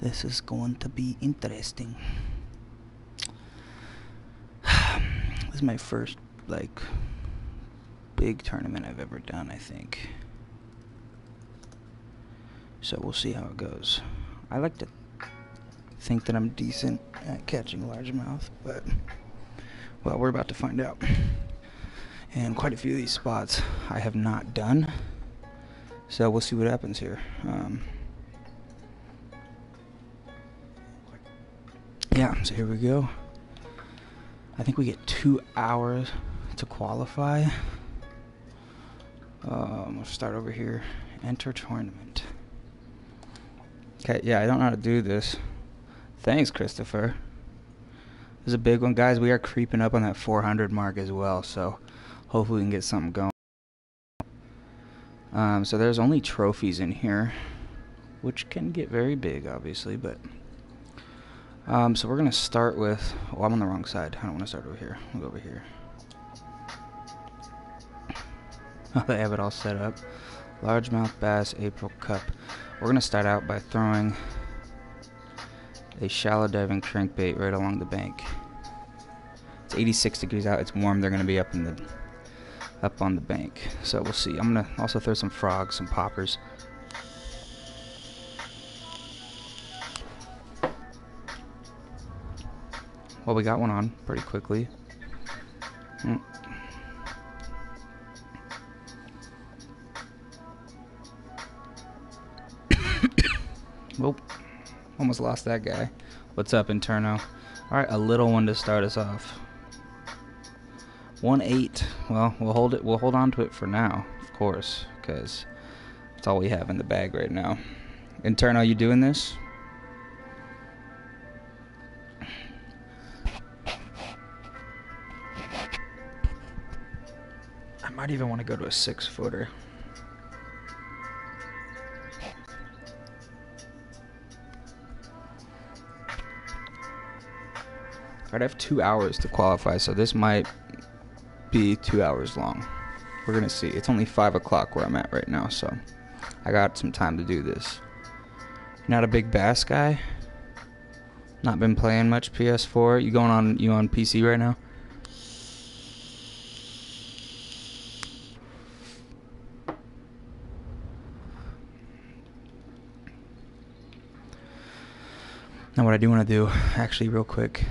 This is going to be interesting. this is my first like big tournament I've ever done, I think. So we'll see how it goes. I like to think that I'm decent at catching largemouth, but well, we're about to find out. And quite a few of these spots I have not done, so we'll see what happens here. Um, so here we go. I think we get two hours to qualify. Um, we'll start over here. Enter tournament. Okay, yeah, I don't know how to do this. Thanks, Christopher. This is a big one, guys. We are creeping up on that 400 mark as well, so hopefully we can get something going. Um, so there's only trophies in here, which can get very big, obviously, but um, so we're gonna start with. Oh, I'm on the wrong side. I don't want to start over here. We'll go over here. Oh, they have it all set up. Largemouth bass April Cup. We're gonna start out by throwing a shallow diving crankbait right along the bank. It's 86 degrees out. It's warm. They're gonna be up in the up on the bank. So we'll see. I'm gonna also throw some frogs, some poppers. Well, we got one on pretty quickly. Mm. Almost lost that guy. What's up, Interno? Alright, a little one to start us off. One eight. Well, we'll hold it. We'll hold on to it for now, of course, because it's all we have in the bag right now. Interno, you doing this? I might even want to go to a six footer. I'd have two hours to qualify, so this might be two hours long. We're gonna see. It's only five o'clock where I'm at right now, so I got some time to do this. Not a big bass guy. Not been playing much PS4. You going on? You on PC right now? Now, what I do want to do, actually, real quick,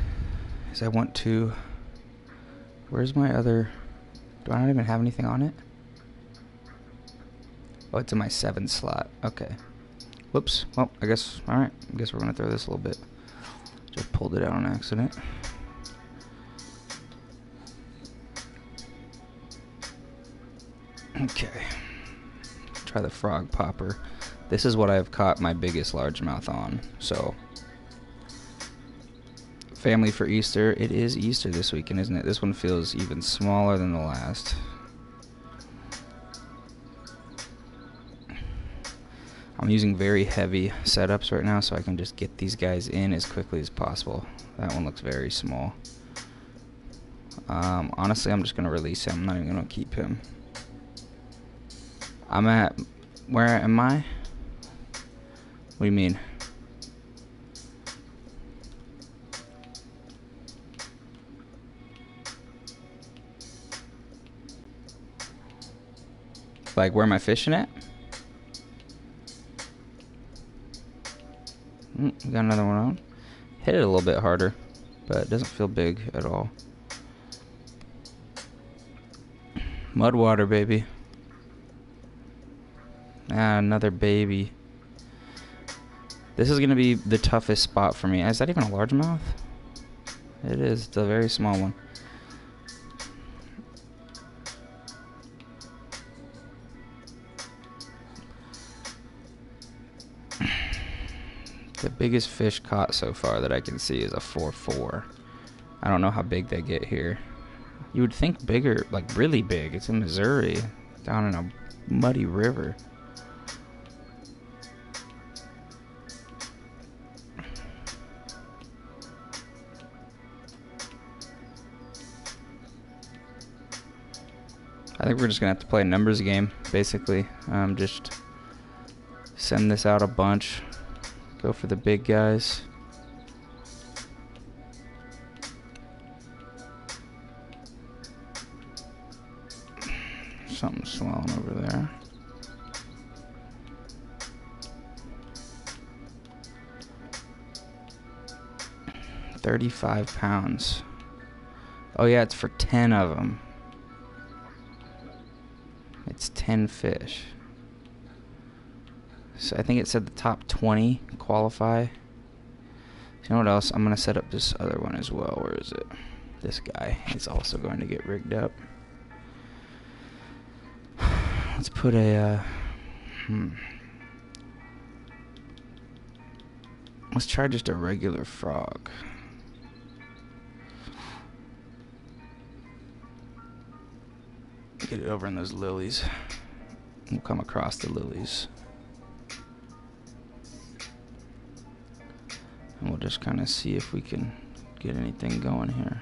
is I want to. Where's my other. Do I not even have anything on it? Oh, it's in my seven slot. Okay. Whoops. Well, I guess. Alright. I guess we're going to throw this a little bit. Just pulled it out on accident. Okay. Try the frog popper. This is what I've caught my biggest largemouth on. So family for Easter. It is Easter this weekend, isn't it? This one feels even smaller than the last. I'm using very heavy setups right now so I can just get these guys in as quickly as possible. That one looks very small. Um, honestly, I'm just going to release him. I'm not even going to keep him. I'm at... Where am I? What do you mean? Like, where am I fishing at? Mm, got another one on. Hit it a little bit harder, but it doesn't feel big at all. Mud water, baby. Ah, another baby. This is going to be the toughest spot for me. Is that even a largemouth? It is. It's a very small one. Biggest fish caught so far that I can see is a 4-4. I don't know how big they get here. You would think bigger, like really big. It's in Missouri, down in a muddy river. I think we're just gonna have to play a numbers game, basically. Um, just send this out a bunch, Go for the big guys. Something swelling over there. Thirty-five pounds. Oh yeah, it's for ten of them. It's ten fish. So I think it said the top 20 qualify. You know what else? I'm going to set up this other one as well. Where is it? This guy is also going to get rigged up. Let's put a... Uh, hmm. Let's try just a regular frog. Get it over in those lilies. We'll come across the lilies. And we'll just kind of see if we can get anything going here.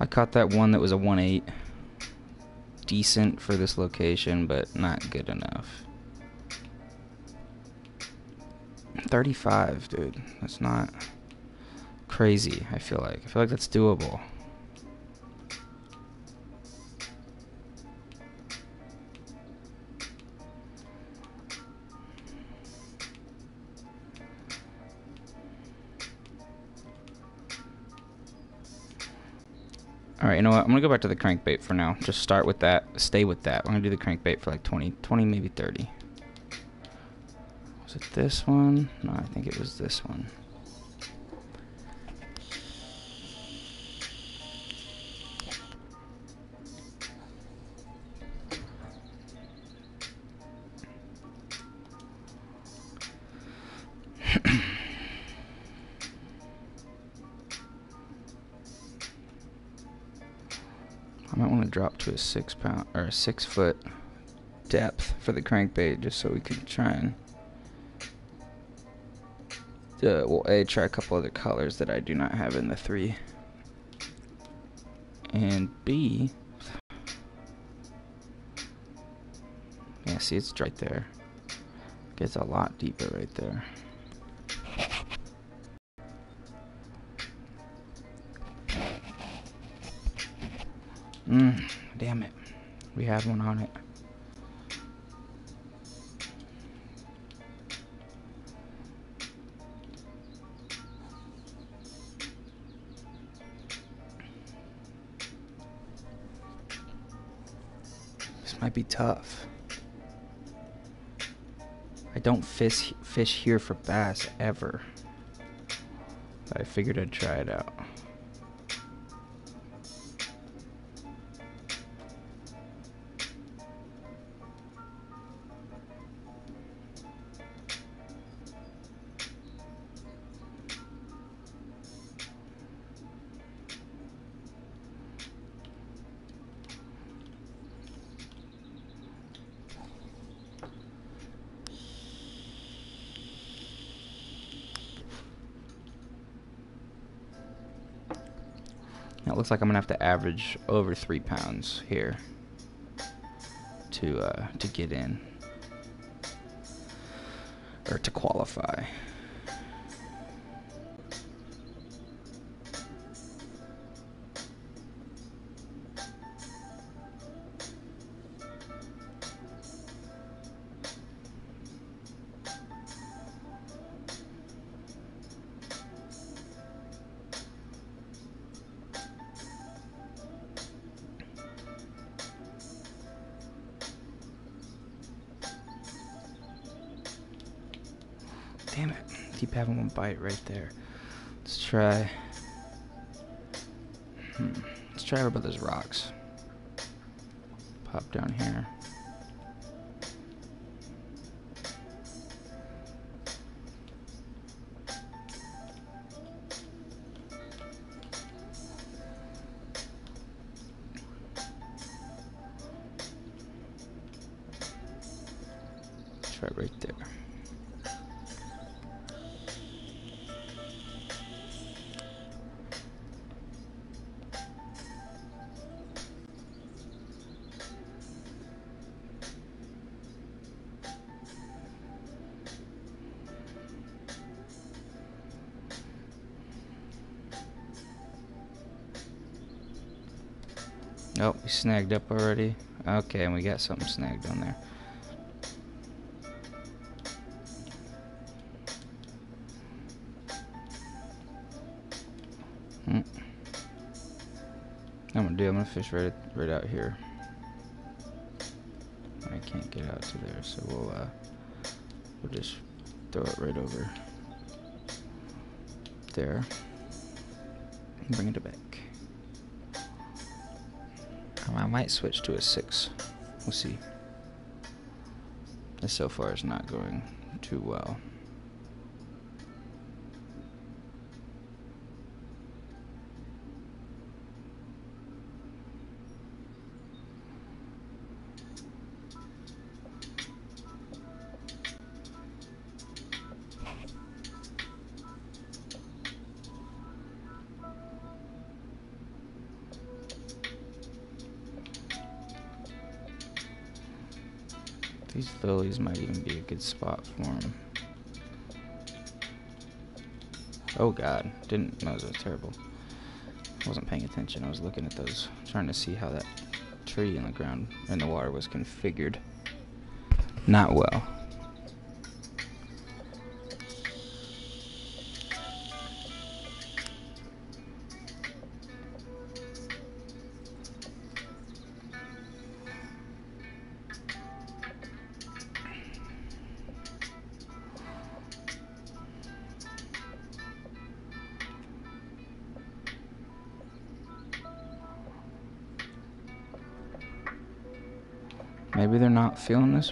I caught that one that was a 1-8. Decent for this location, but not good enough. 35, dude. That's not crazy, I feel like. I feel like that's doable. Alright, you know what? I'm to go back to the crankbait for now. Just start with that. Stay with that. Going to do the crankbait for like 20, 20, maybe 30. Was it this one? No, I think it was this one. Drop to a six pound or a six foot depth for the crankbait just so we can try and uh, well a try a couple other colors that I do not have in the three. And B yeah see it's right there. Gets a lot deeper right there Mm, damn it. We had one on it. This might be tough. I don't fish fish here for bass ever. I figured I'd try it out. Looks like I'm gonna have to average over three pounds here to uh, to get in or to qualify. Damn it. Keep having one bite right there. Let's try. Hmm. Let's try about those rocks. Pop down here. Snagged up already. Okay, and we got something snagged on there. Hmm. I'm gonna do. I'm gonna fish right right out here. I can't get out to there, so we'll uh, we'll just throw it right over there. And bring it back. I might switch to a six. We'll see. This so far is not going too well. Good spot for him. Oh god, didn't, that was terrible. I wasn't paying attention, I was looking at those, trying to see how that tree in the ground, in the water was configured. Not well.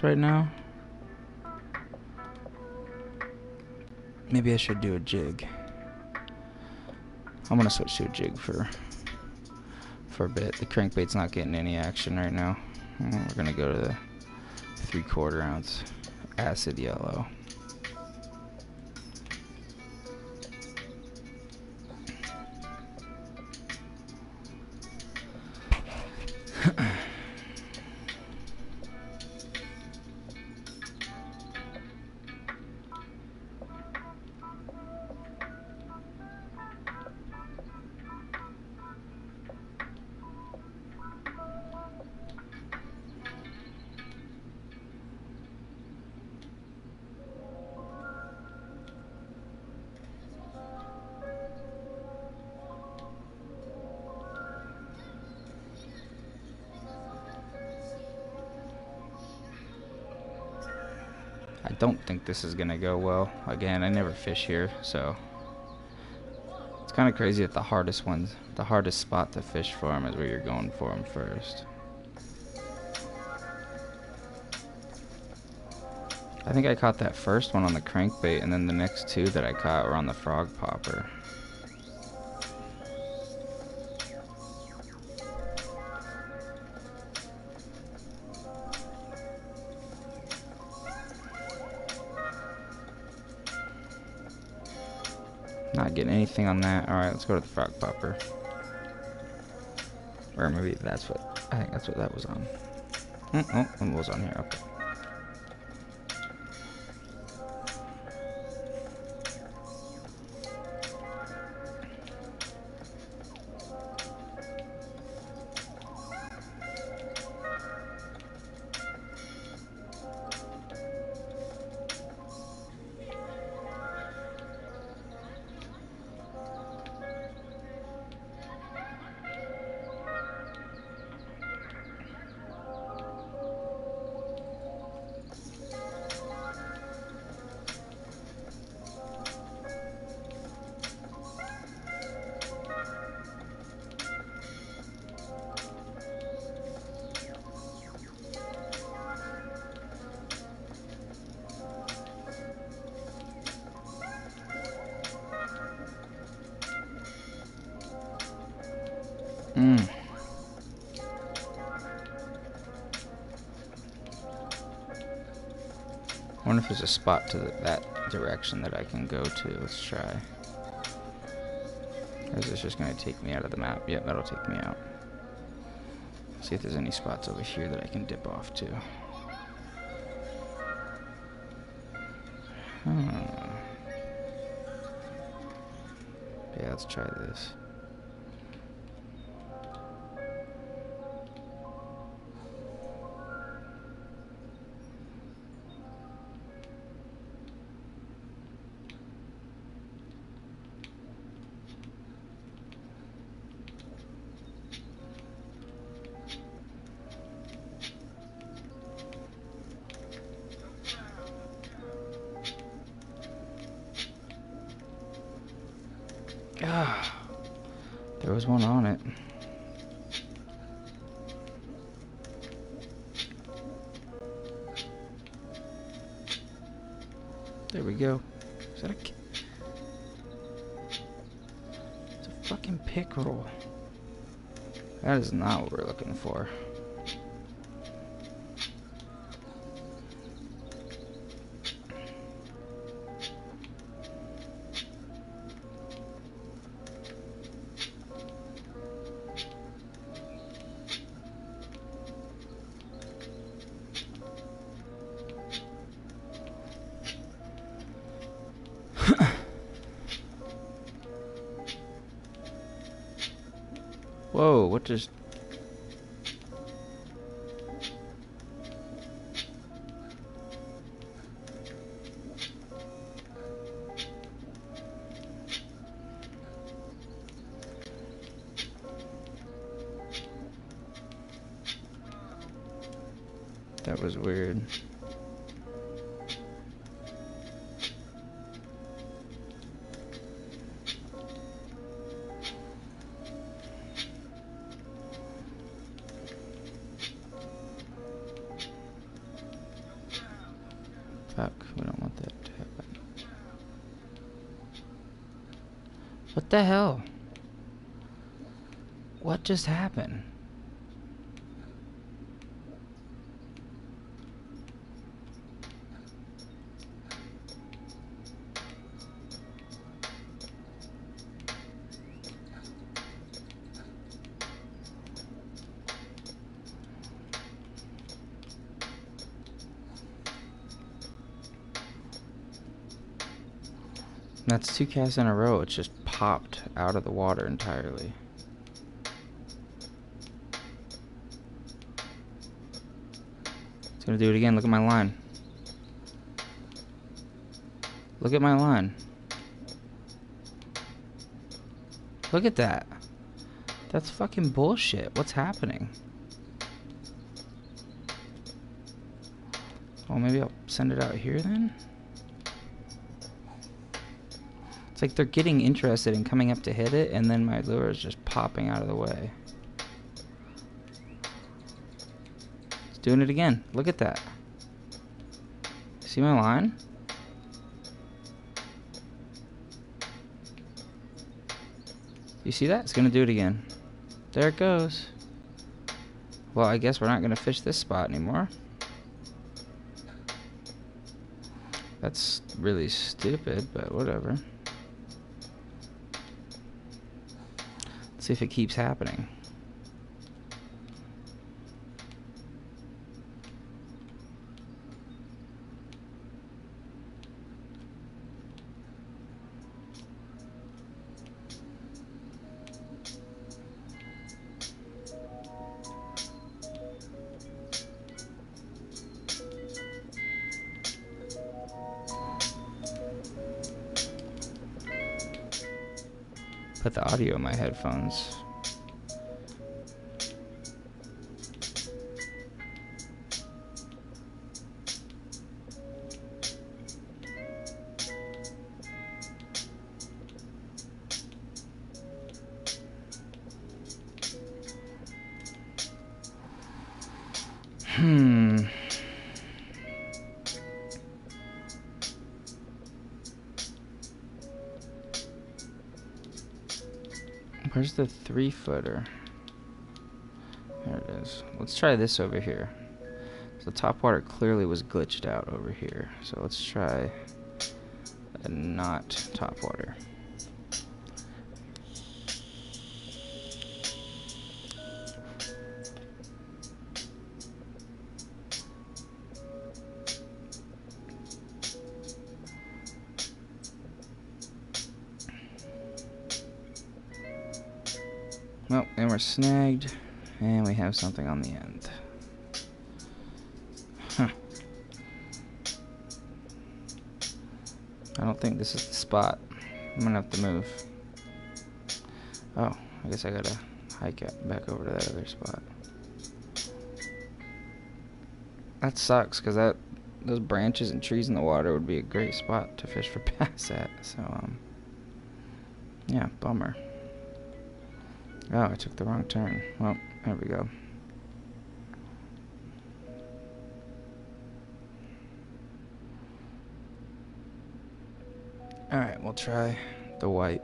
Right now. Maybe I should do a jig. I'm gonna switch to a jig for for a bit. The crankbait's not getting any action right now. We're gonna go to the three quarter ounce acid yellow. Don't think this is gonna go well. Again, I never fish here, so it's kind of crazy that the hardest ones, the hardest spot to fish for them is where you're going for them first. I think I caught that first one on the crankbait, and then the next two that I caught were on the frog popper. Anything on that. Alright, let's go to the frog popper. Or maybe that's what, I think that's what that was on. Oh, oh it was on here, okay. Wonder if there's a spot to the, that direction that I can go to. Let's try. Or is this just going to take me out of the map? Yep, that'll take me out. See if there's any spots over here that I can dip off to. Hmm. Yeah, let's try this. Is not what we're looking for. Just... the hell? What just happened? That's two casts in a row. It's just popped out of the water entirely. It's gonna do it again. Look at my line. Look at my line. Look at that. That's fucking bullshit. What's happening? Well, maybe I'll send it out here then? It's like they're getting interested in coming up to hit it, and then my lure is just popping out of the way. It's doing it again. Look at that. See my line? You see that? It's going to do it again. There it goes. Well, I guess we're not going to fish this spot anymore. That's really stupid, but whatever. See if it keeps happening. Audio in my headphones. The three footer? There it is. Let's try this over here. So the top water clearly was glitched out over here. So let's try a not top water. Well, snagged, and we have something on the end. Huh. I don't think this is the spot. I'm gonna have to move. Oh, I guess I gotta hike it back over to that other spot. That sucks, because that those branches and trees in the water would be a great spot to fish for bass at. So, um, Yeah, bummer. Oh, I took the wrong turn. Well, there we go. Alright, we'll try the white.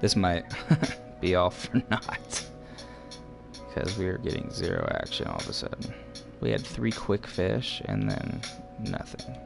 This might be all for naught. Because we are getting zero action all of a sudden. We had three quick fish and then nothing.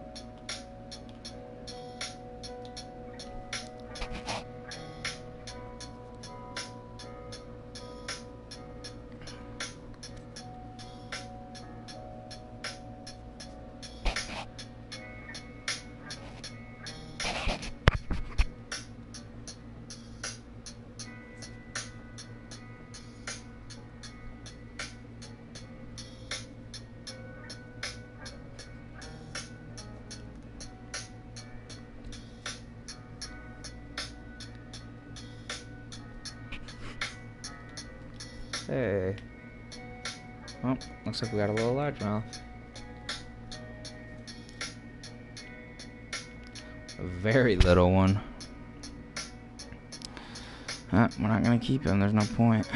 Keep him, there's no point.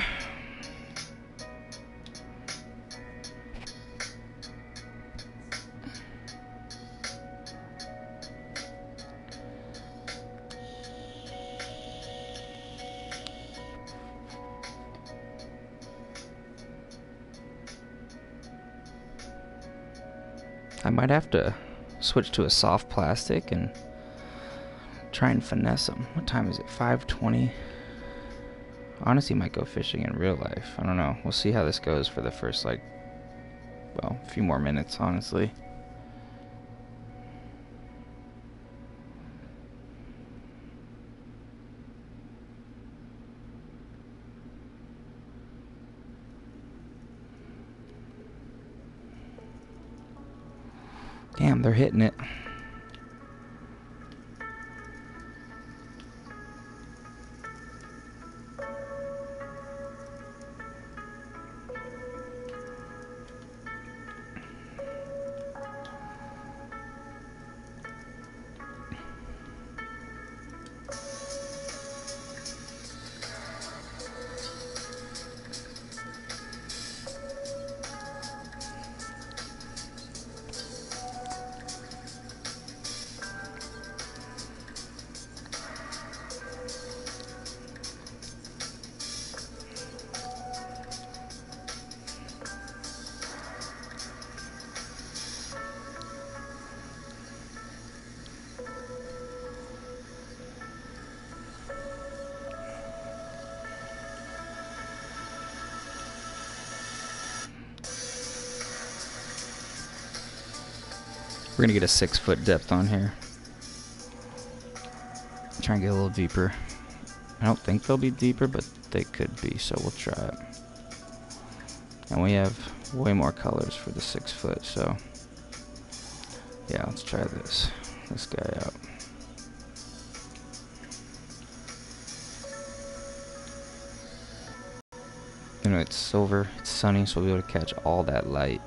I might have to switch to a soft plastic and try and finesse them. What time is it? 5:20. Honestly, might go fishing in real life. I don't know. We'll see how this goes for the first like, well, a few more minutes. Honestly. Damn, they're hitting it. We're gonna get a six foot depth on here. Try and get a little deeper. I don't think they'll be deeper, but they could be, so we'll try it. And we have way more colors for the six foot, so yeah, let's try this. This guy out. You know, it's silver, it's sunny, so we'll be able to catch all that light.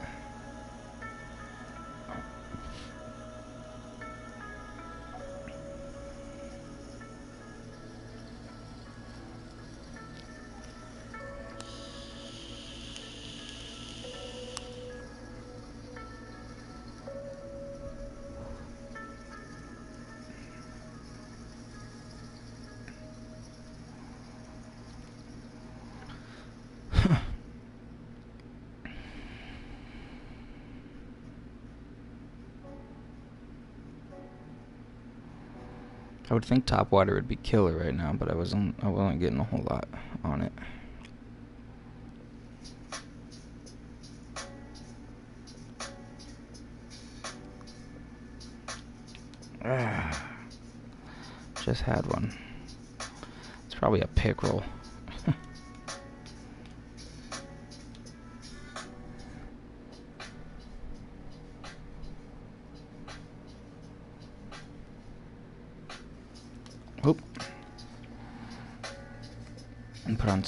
I would think top water would be killer right now, but I wasn't. I wasn't getting a whole lot on it. Ah, just had one. It's probably a pickerel.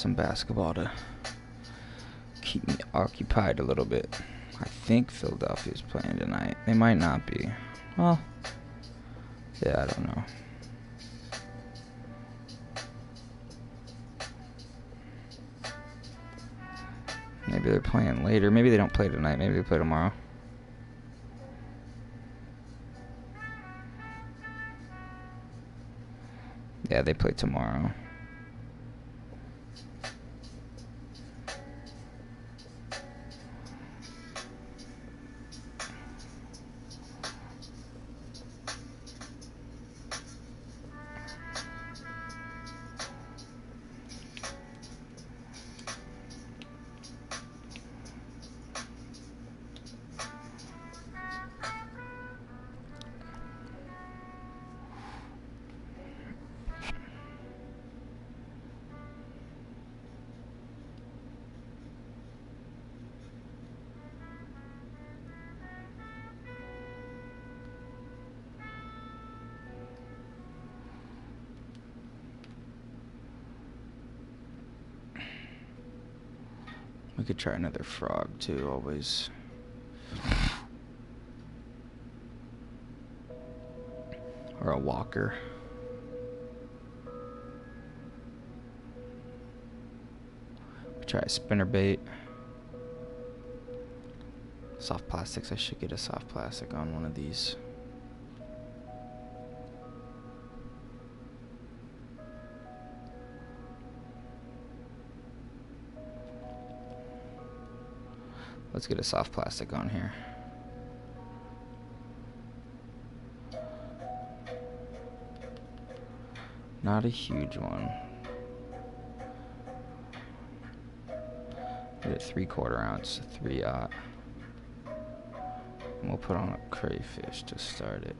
Some basketball to keep me occupied a little bit. I think Philadelphia's playing tonight. They might not be. Well, yeah, I don't know. Maybe they're playing later. Maybe they don't play tonight. Maybe they play tomorrow. Yeah, they play tomorrow. We could try another frog too, always. Or a walker. We try a spinner bait. Soft plastics, I should get a soft plastic on one of these. Let's get a soft plastic on here. Not a huge one. Get it three quarter ounce, three aught. And we'll put on a crayfish to start it.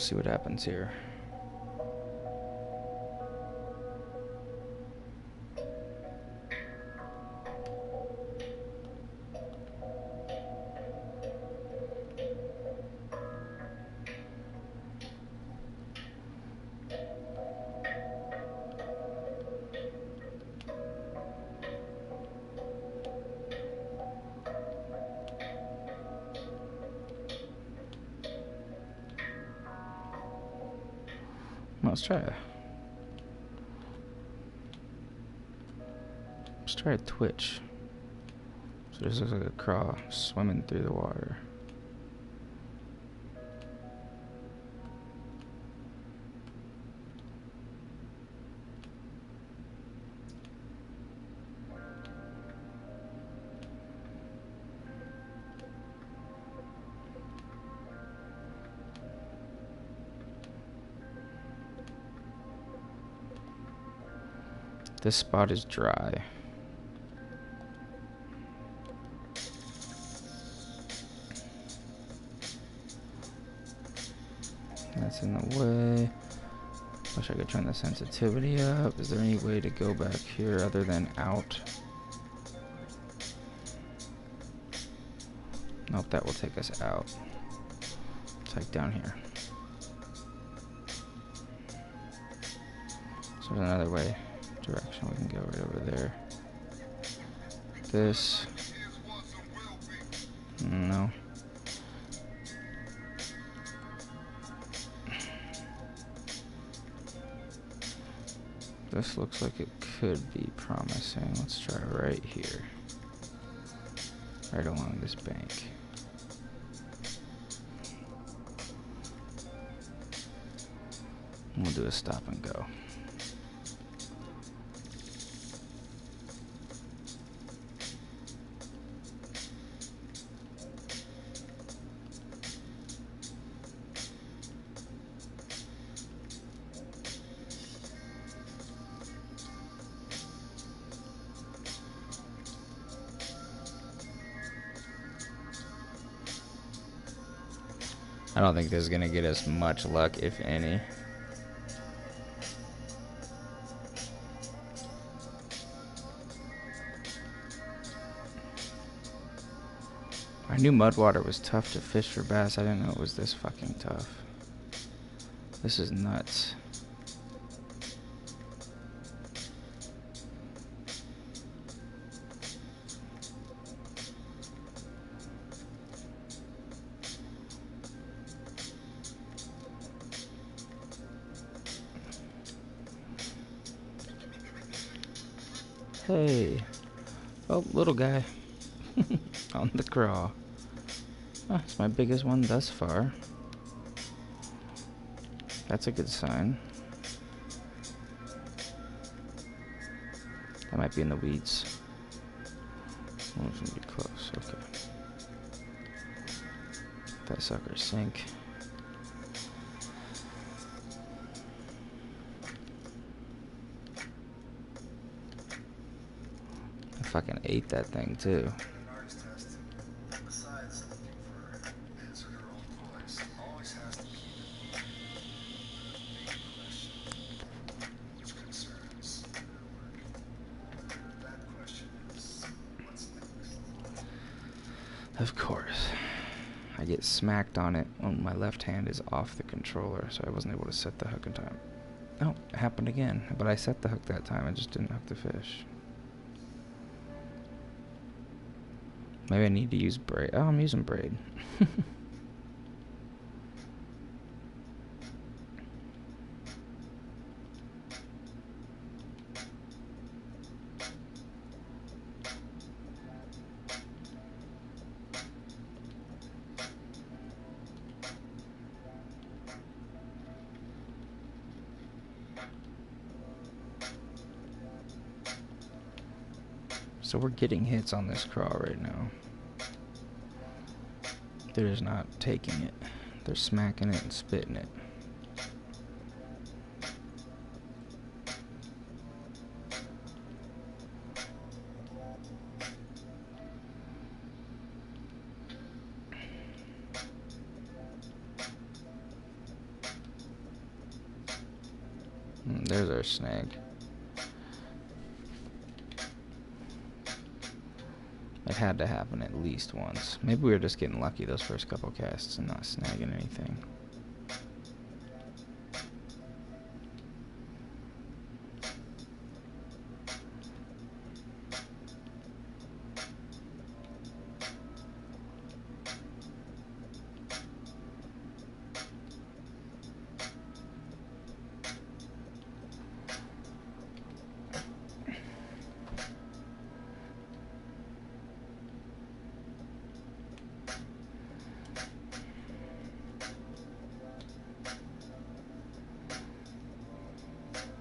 See what happens here. Let's try a. Let's try a twitch. So this looks like a craw swimming through the water. This spot is dry. That's in the way. Wish I could turn the sensitivity up. Is there any way to go back here other than out? Nope, that will take us out. It's like down here. So there's another way direction. We can go right over there. This. No. This looks like it could be promising. Let's try right here. Right along this bank. We'll do a stop and go. I don't think this is going to get us much luck, if any. I knew mudwater was tough to fish for bass. I didn't know it was this fucking tough. This is nuts. Biggest one thus far. That's a good sign. That might be in the weeds. Oh, gonna be close. Okay. That sucker sink. I fucking ate that thing too. Of course. I get smacked on it when my left hand is off the controller, so I wasn't able to set the hook in time. Oh, it happened again. But I set the hook that time, I just didn't hook the fish. Maybe I need to use braid. Oh, I'm using braid. So we're getting hits on this craw right now. They're just not taking it. They're smacking it and spitting it. Mm, there's our snag. It had to happen at least once. Maybe we were just getting lucky those first couple casts and not snagging anything.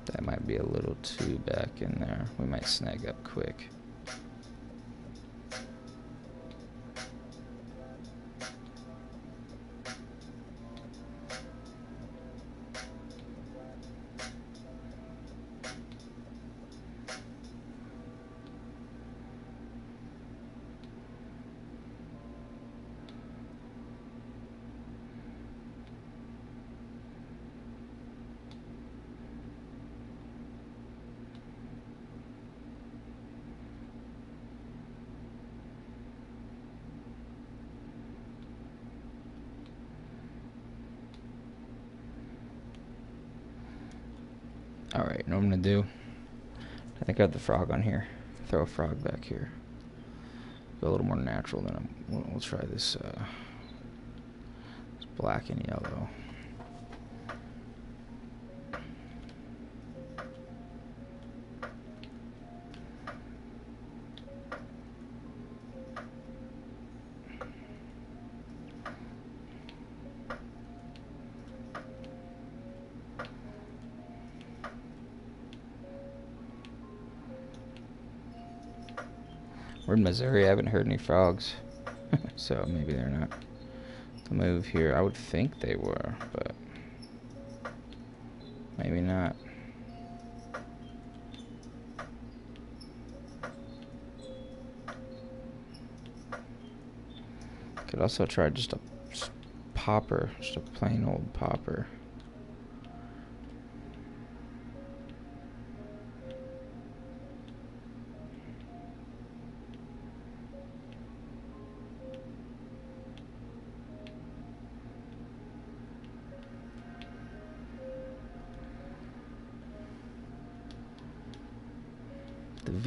That might be a little too back in there. We might snag up quick. Alright, what I'm gonna do, I think I have the frog on here. Throw a frog back here. Go a little more natural than I'm, we'll, try this, uh, this black and yellow. In Missouri. I haven't heard any frogs. so maybe they're not the move here. I would think they were, but maybe not. Could also try just a popper, just a plain old popper.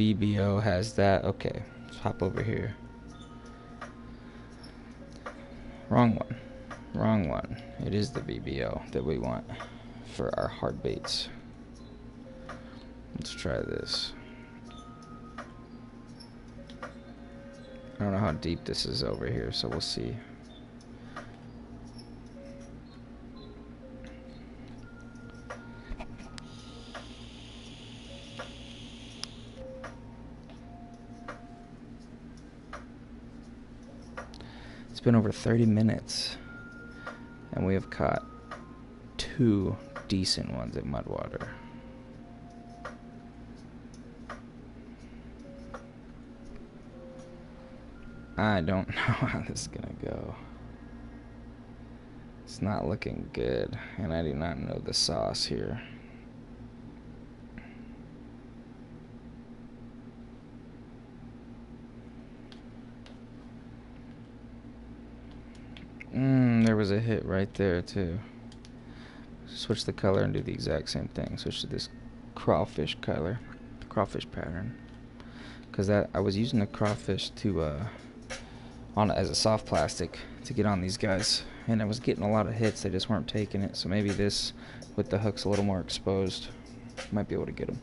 VBO has that. Okay, let's hop over here. Wrong one. Wrong one. It is the VBO that we want for our hard baits. Let's try this. I don't know how deep this is over here, so we'll see. Been over 30 minutes, and we have caught two decent ones at Mudwater. I don't know how this is gonna go. It's not looking good, and I do not know the sauce here. Mmm, there was a hit right there too. Switch the color and do the exact same thing. Switch to this crawfish color, crawfish pattern. Cause that I was using the crawfish to uh, on as a soft plastic to get on these guys, and I was getting a lot of hits. They just weren't taking it. So maybe this, with the hooks a little more exposed, might be able to get them.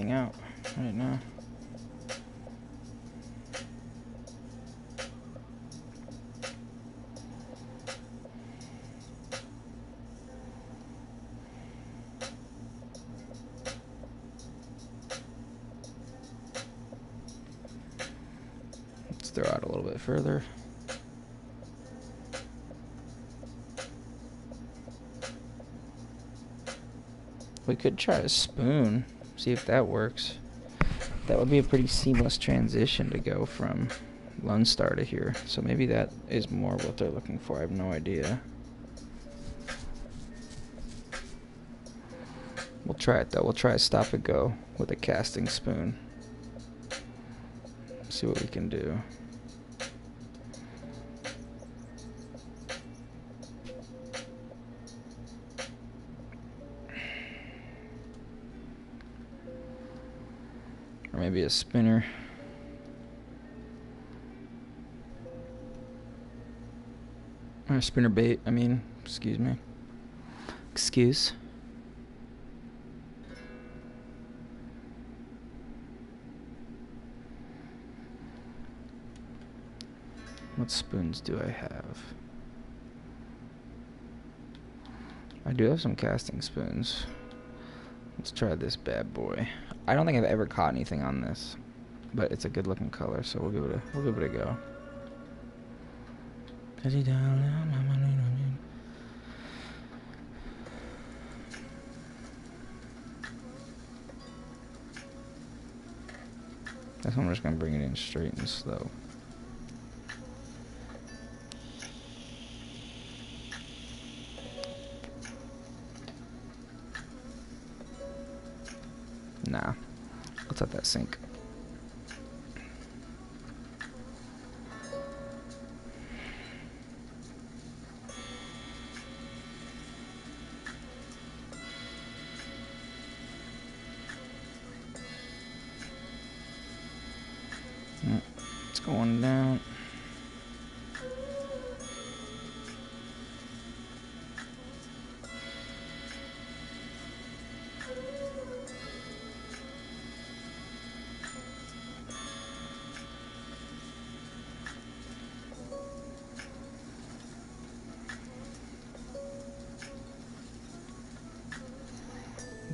Shitting out right now. Let's throw out a little bit further. We could try a spoon, see if that works. That would be a pretty seamless transition to go from Lone Star to here. So maybe that is more what they're looking for. I have no idea. We'll try it though. We'll try a stop and go with a casting spoon. See what we can do. Or maybe a spinner. Or a spinner bait, I mean, excuse me. Excuse. What spoons do I have? I do have some casting spoons. Let's try this bad boy. I don't think I've ever caught anything on this, but it's a good looking color, so we'll give it a we'll give it a go. That's one I'm just gonna bring it in straight and slow. Nah. Let's let that sink.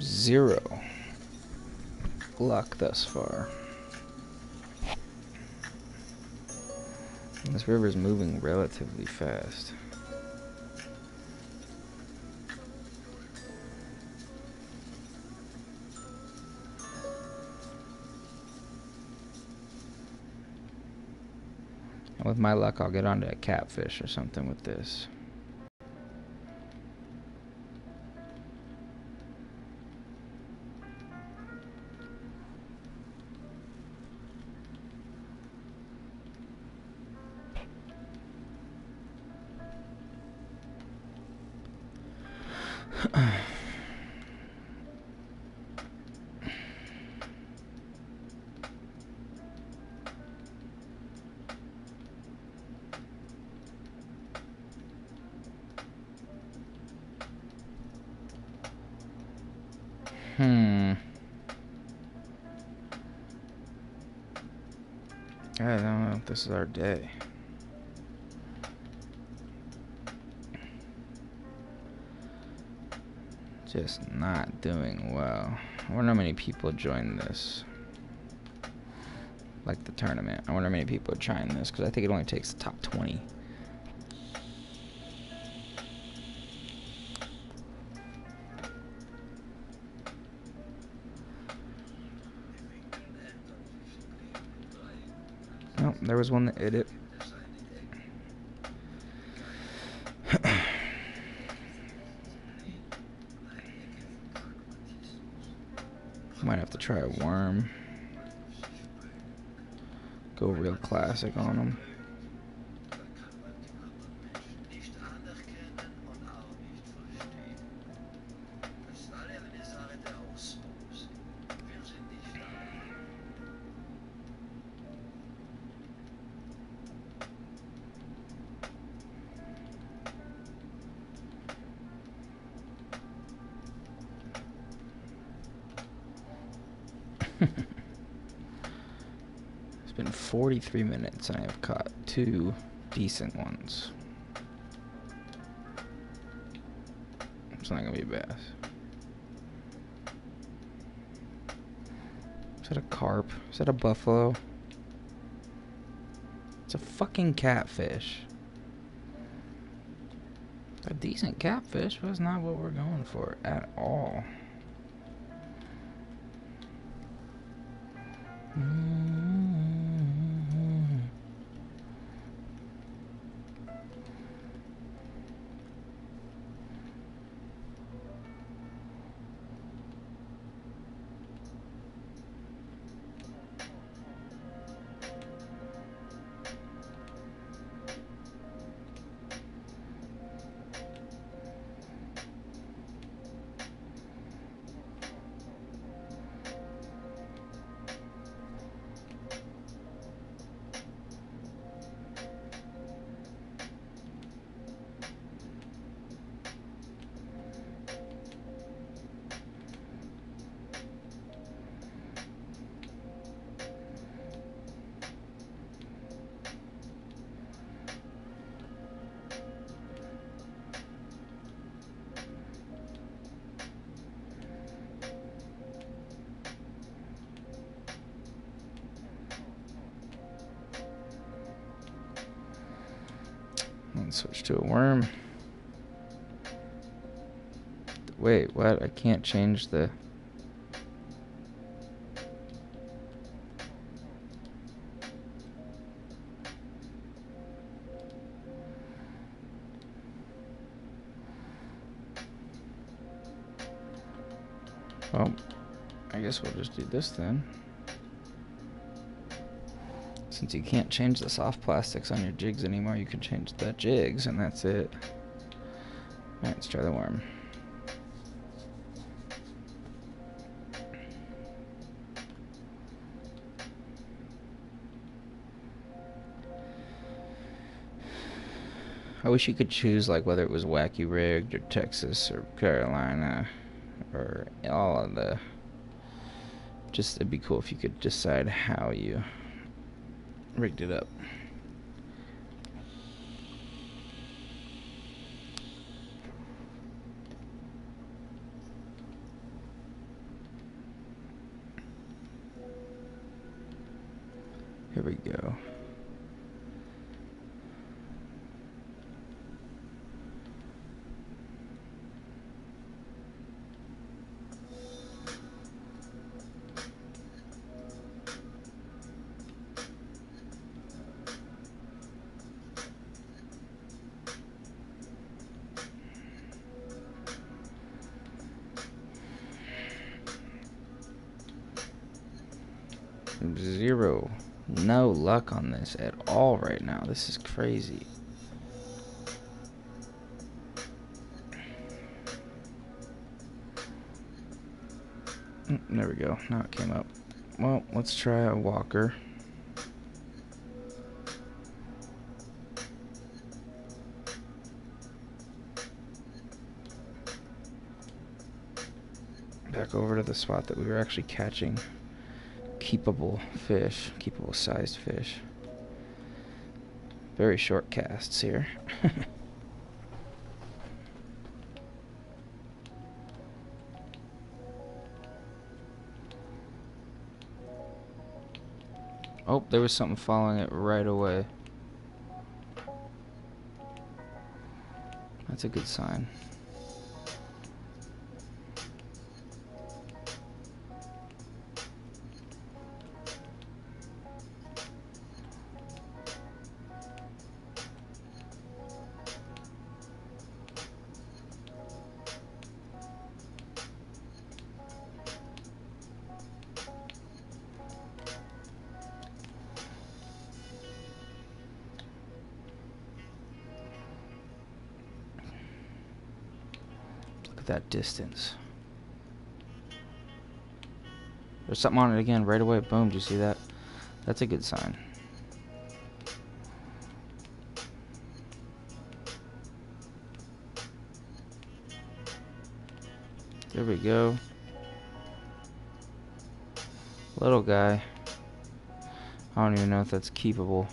Zero luck thus far. This river is moving relatively fast. And with my luck, I'll get onto a catfish or something with this. Day. Just not doing well. I wonder how many people join this. Like the tournament. I wonder how many people are trying this because I think it only takes the top 20. There was one that hit it. Might have to try a worm. Go real classic on them. Three minutes and I have caught two decent ones. It's not gonna be bad. Is that a carp? Is that a buffalo? It's a fucking catfish. A decent catfish was not what we're going for at all. Switch to a worm. Wait, what? I can't change the... Well, I guess we'll just do this then. Since you can't change the soft plastics on your jigs anymore, you can change the jigs, and that's it. Alright, let's try the worm. I wish you could choose like whether it was wacky rigged or Texas or Carolina or all of the just it'd be cool if you could decide how you rigged it up. Here we go. Zero. No luck on this at all right now. This is crazy. Mm, there we go. Now it came up. Well, let's try a walker. Back over to the spot that we were actually catching keepable fish, keepable sized fish. Very short casts here. oh, there was something following it right away. That's a good sign. Distance. There's something on it again right away. Boom, do you see that? That's a good sign. There we go. Little guy. I don't even know if that's keepable.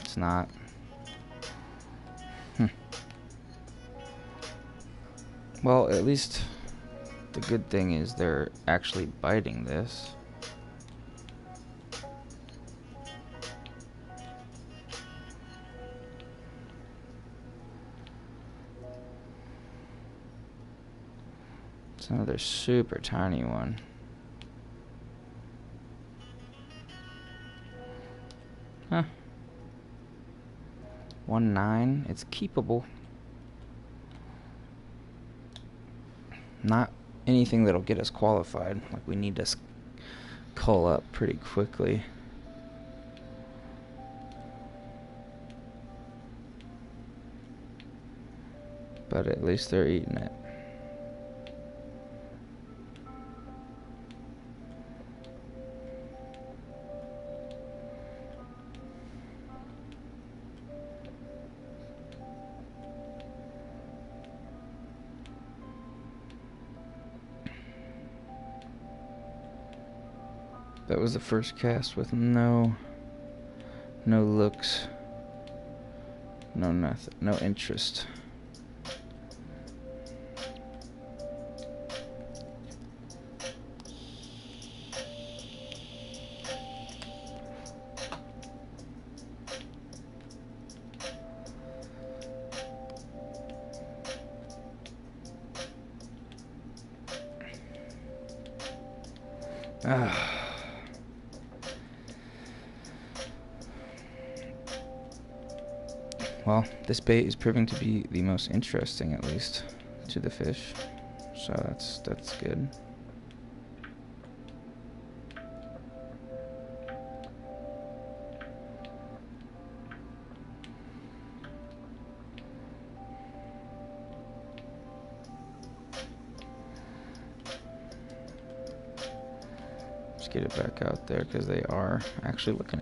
It's not. Well, at least the good thing is they're actually biting this. It's another super tiny one. Huh. One nine. It's keepable. Not anything that'll get us qualified. Like we need to call up pretty quickly. But at least they're eating it. That was the first cast with no no looks, no nothing, no interest. Ah. Well, this bait is proving to be the most interesting, at least, to the fish. So that's that's good. Let's get it back out there because they are actually looking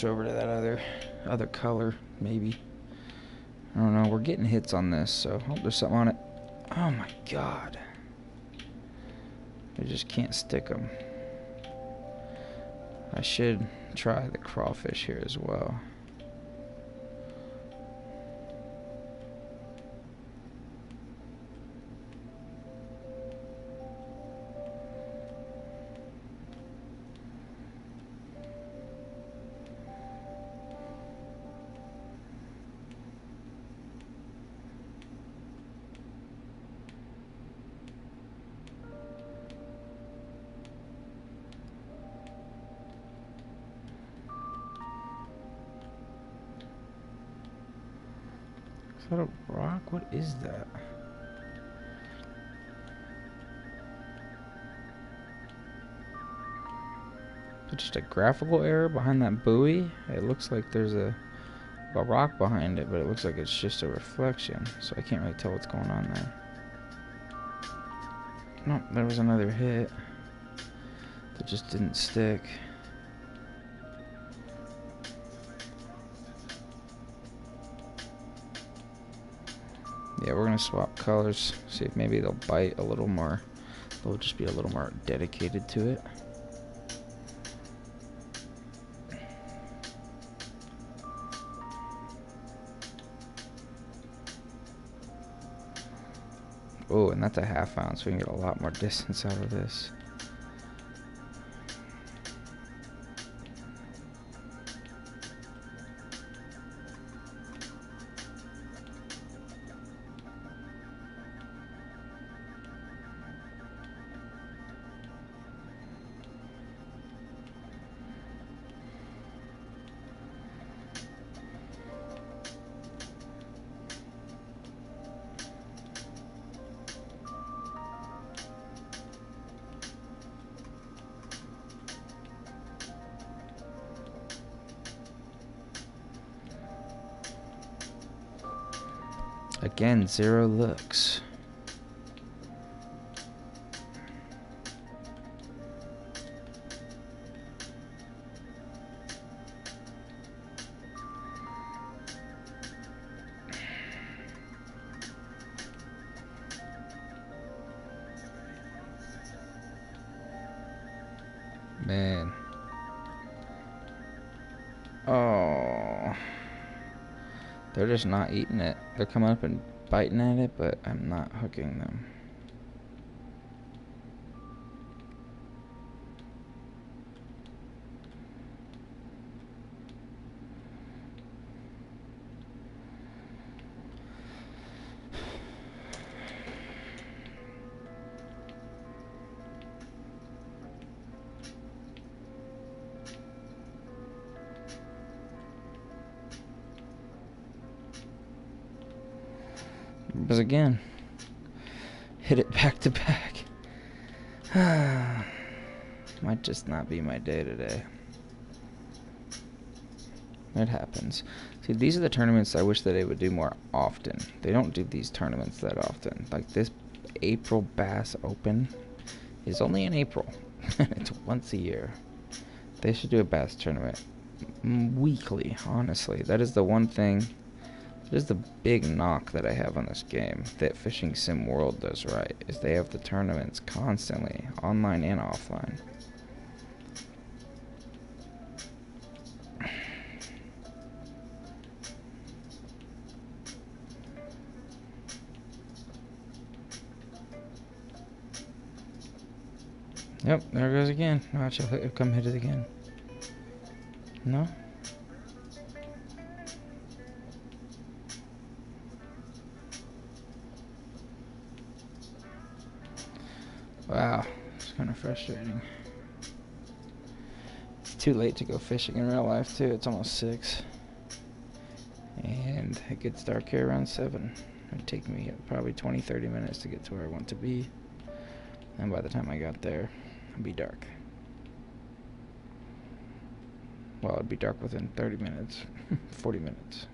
switch over to that other other color, maybe. I don't know. We're getting hits on this, so oh, there's something on it. Oh my god. I just can't stick them. I should try the crawfish here as well. Is that? Just a graphical error behind that buoy? It looks like there's a, a rock behind it, but it looks like it's just a reflection. So I can't really tell what's going on there. Nope, there was another hit that just didn't stick. Yeah, we're gonna swap colors. See if maybe they'll bite a little more. They'll just be a little more dedicated to it. Oh, and that's a half ounce. so We can get a lot more distance out of this. Again, zero looks. Just not eating it. They're coming up and biting at it, but I'm not hooking them. Not be my day today. It happens. See, these are the tournaments I wish that they would do more often. They don't do these tournaments that often. Like this April Bass Open is only in April. it's once a year. They should do a bass tournament weekly, honestly. That is the one thing this is the big knock that I have on this game that Fishing Sim World does right, is they have the tournaments constantly, online and offline. Yep, there it goes again. Watch it come hit it again. No? Wow, it's kind of frustrating. It's too late to go fishing in real life, too. It's almost 6. And it gets dark here around 7. It'd take me probably 20 30 minutes to get to where I want to be. And by the time I got there, be dark. Well, it'd be dark within 30 minutes, 40 minutes.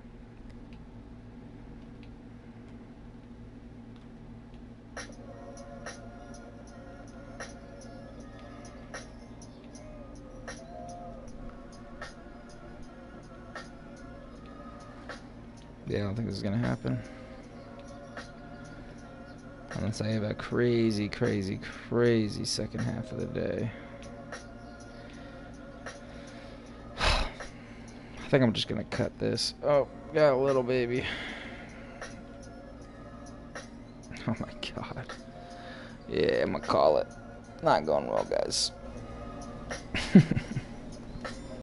Yeah, I don't think this is going to happen. I have a crazy, crazy, crazy second half of the day. I think I'm just gonna cut this. Oh, got a little baby. Oh my god. Yeah, I'm gonna call it. Not going well, guys.